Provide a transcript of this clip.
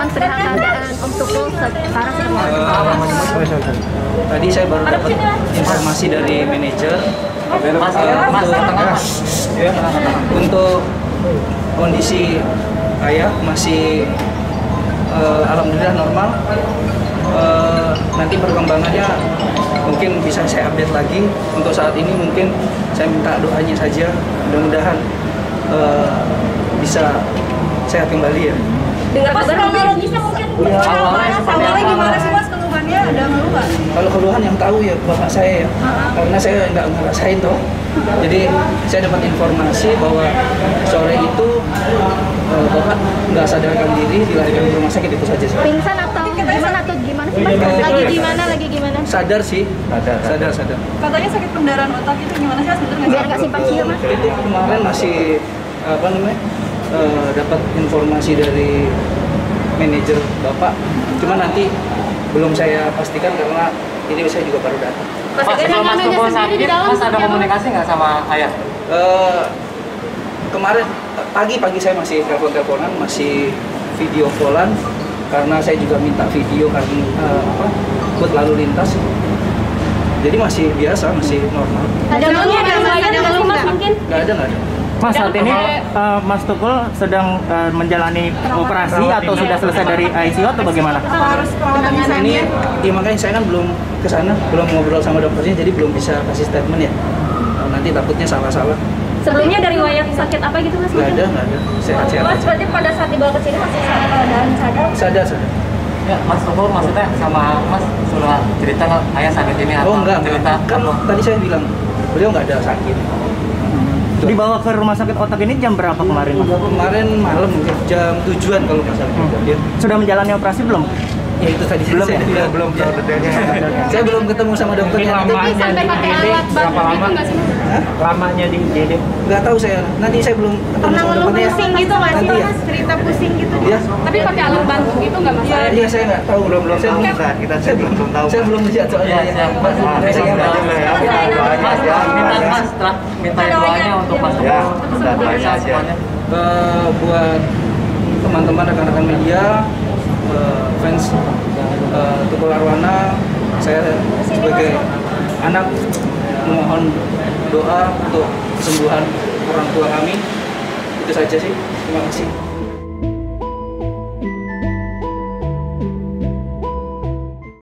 Eh, tadi saya baru dapat informasi dari manajer eh, untuk, ya, untuk kondisi ayah masih eh, alhamdulillah normal. Eh, nanti perkembangannya mungkin bisa saya update lagi. Untuk saat ini mungkin saya minta doanya saja. Mudah-mudahan eh, bisa sehat kembali ya. Dengar kabar kronologisnya mungkin Awalnya seperti Awalnya apa? gimana sih mas keluhannya? Ada ngeluh nggak? Kalau keluhan yang tahu ya bapak saya ya, karena saya nggak ngerasain toh. Jadi saya dapat informasi bahwa sore itu eh, bapak nggak sadarkan diri dilarikan ke rumah sakit itu saja. sih. pingsan atau gimana atau gimana sih mas? Lagi gimana? Lagi gimana? Sadar sih, sadar, sadar. Katanya sakit pendarahan otak itu gimana sih mas? Biar sih? nggak simpang siur mas. Itu kemarin masih apa namanya eh, dapat informasi dari manajer bapak, cuma nanti belum saya pastikan karena ini saya juga baru datang. Mas, kalau Mas Tukul sakit, Mas ada komunikasi nggak sama ayah? Eh, kemarin pagi-pagi saya masih telepon-teleponan, masih video callan karena saya juga minta video karena eh, apa buat lalu lintas. Jadi masih biasa, masih normal. Ada ngeluh ada ngeluh ada ngeluh mas mungkin? Nggak ada, nggak ada. Mas saat ini eh, Mas Tukul sedang eh, menjalani operasi atau sudah selesai dari ICU atau bagaimana? Harus perawatan di sana? Ini, ya makanya saya kan belum ke sana, belum ngobrol sama dokternya, jadi belum bisa kasih statement ya. Eh, Nanti takutnya salah-salah. Sebelumnya dari riwayat sakit apa gitu mas? Nggak ada, nggak ada. Sehat-sehat. Mas aja. berarti pada saat dibawa ke sini masih keadaan sadar? Sadar, sadar. Ya, Mas Tukul maksudnya sama Mas sudah cerita nggak ayah sakit ini atau Oh enggak, cerita enggak. Kan tadi saya bilang, beliau nggak ada sakit. Dibawa ke rumah sakit otak ini jam berapa kemarin? Mas? Kemarin malam mungkin jam tujuan kalau nggak salah. Ya, Sudah menjalani operasi belum? ya itu tadi Belum saya ya? bilang. Belum Ya. saya belum ketemu sama dokternya. Tapi sampai pakai alat nggak sih? Hah? Lamanya di IGD. Nggak tahu saya. Nanti saya belum Pernah ngeluh pusing gitu nggak sih Nanti ya. mas? Cerita pusing gitu? Ya. Tapi pakai alat bantu gitu nggak mas? Iya, iya saya nggak tahu. Belum belum tahu, Ustaz. Kita saya belum belum tahu. Saya belum lihat soalnya. Iya. Mas, Saya Mas, saya nggak tahu. Mas, minta Mas, minta doanya untuk Mas Tukul. Doa semuanya. Eh, buat teman-teman rekan-rekan media, eh, fans eh, Tukul Arwana, saya sebagai anak mohon doa untuk kesembuhan orang tua kami. Itu saja sih. Terima kasih.